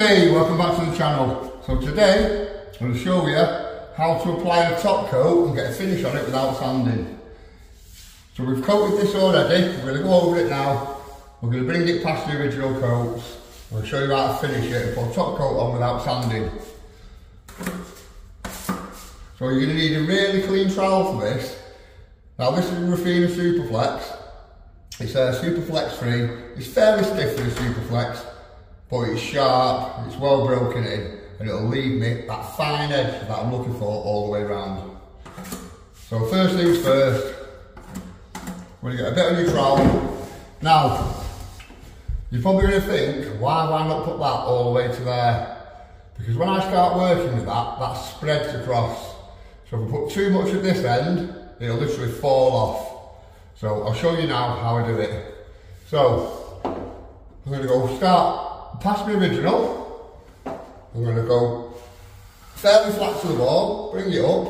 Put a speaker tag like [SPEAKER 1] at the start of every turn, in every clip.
[SPEAKER 1] Hey, welcome back to the channel. So today, I'm going to show you how to apply a top coat and get a finish on it without sanding. So we've coated this already, we're going to go over it now. We're going to bring it past the original coats. To show you how to finish it and put a top coat on without sanding. So you're going to need a really clean trowel for this. Now this is Refina Superflex. It's a Superflex free. It's fairly stiff for the Superflex but it's sharp, it's well broken in, and it'll leave me that fine edge that I'm looking for all the way around. So first things first, we're gonna get a bit on your trowel. Now, you're probably gonna think, why have I not put that all the way to there? Because when I start working with that, that spreads across. So if I put too much at this end, it'll literally fall off. So I'll show you now how I do it. So, I'm gonna go start past my original. I'm going to go fairly flat to the wall, bring it up,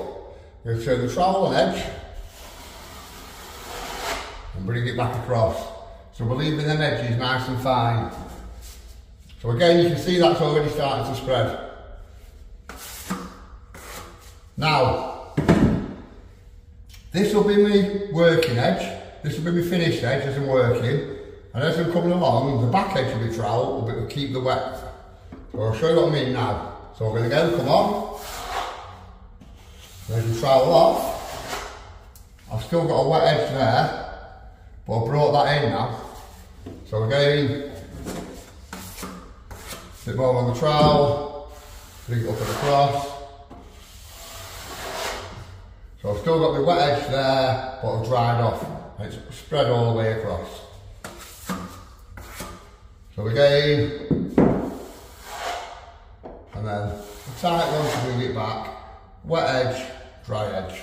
[SPEAKER 1] I'm going to turn the trowel on edge and bring it back across. So we're leaving them edges nice and fine. So again, you can see that's already starting to spread. Now, this will be my working edge, this will be my finished edge as I'm working. And as I'm coming along, the back edge of the trowel will keep the wet. So I'll show you what I mean now. So we're going to go, come on. There's the trowel off. I've still got a wet edge there, but I've brought that in now. So again, a bit more on the trowel, bring it up and across. So I've still got my wet edge there, but I've dried off. And it's spread all the way across. So again, and then a tight one to bring it back, wet edge, dry edge.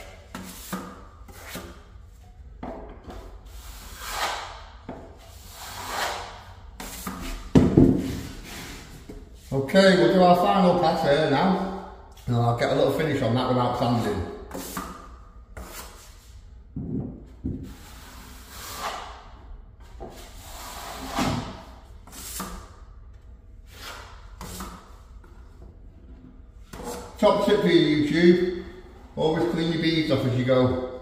[SPEAKER 1] Okay, we'll do our final pass here now, and I'll get a little finish on that without sanding. Top tip for you YouTube, always clean your beads off as you go.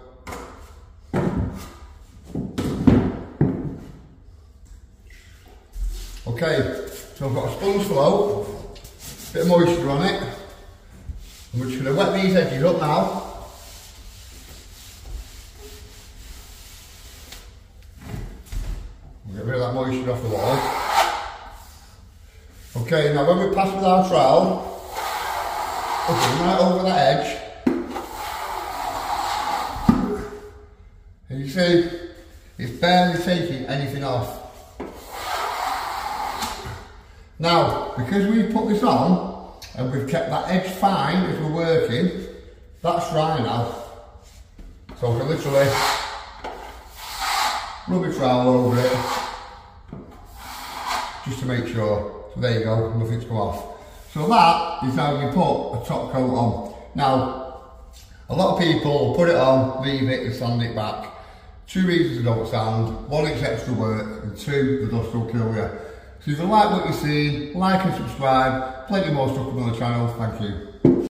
[SPEAKER 1] Okay, so I've got a sponge float, bit of moisture on it. I'm just going to wet these edges up now. Get rid of that moisture off the wall. Okay, now when we pass with our trowel, Okay, right over that edge. And you see, it's barely taking anything off. Now, because we've put this on, and we've kept that edge fine as we're working, that's dry now. So we can literally rub a trowel over it, just to make sure. So there you go, nothing's come off. So that is how you put a top coat on. Now, a lot of people put it on, leave it and sand it back. Two reasons they don't sand. One, it's extra work, and two, the dust will kill you. So if you like what you see, like and subscribe. Plenty more stuff on the channel. Thank you.